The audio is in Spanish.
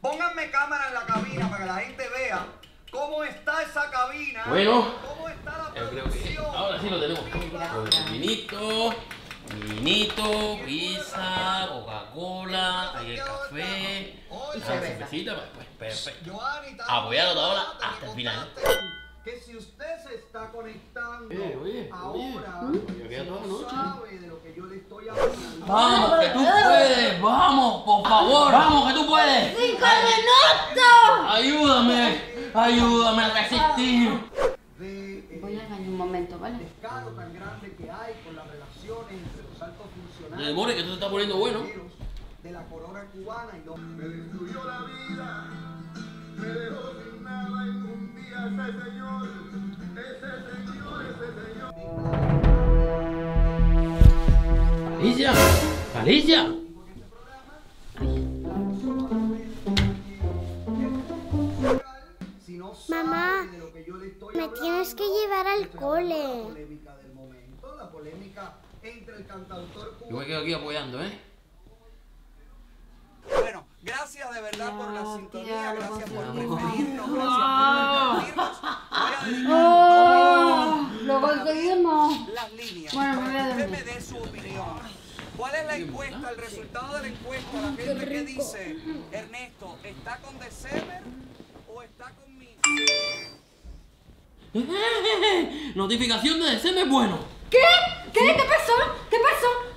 Pónganme cámara en la cabina para que la gente vea cómo está esa cabina. Bueno, cómo está la yo creo que producción. ahora sí lo tenemos. Con vinito, vinito, pizza, Coca-Cola, ahí el café, cerveza. cervecita, pues, pues, perfecto. Apoyado toda hora importante, hasta el final. Que si usted se está conectando oye, ahora, la no sabe de lo que yo le estoy hablando. Vamos, que tú puedes, vamos, por favor, vamos, que tú puedes. ¡Cinco minutos! Ayúdame, ayúdame a resistir. Voy al baño un momento, ¿vale? descaro tan grande que hay con las relaciones entre los altos funcionarios Demore, que esto se está poniendo bueno. de la corona cubana y los Me destruyó la vida, me dejó sin nada y un día ese señor, ese señor, ese señor. Alicia, Alicia. Mamá, me tienes que llevar al cole. La polémica del momento, la polémica entre el cantautor Yo me quedo aquí apoyando, ¿eh? Bueno, gracias de verdad por la sintonía, gracias por preferirnos, gracias por compartirnos. Voy a dedicar ¡Oh! dos ¡Lo conseguimos! las líneas Bueno, me usted dé su opinión. ¿Cuál es la encuesta, el resultado de la encuesta? La gente que dice, Ernesto, ¿está con December Notificación de DCM es bueno. ¿Qué? ¿Qué? ¿Qué pasó? ¿Qué pasó?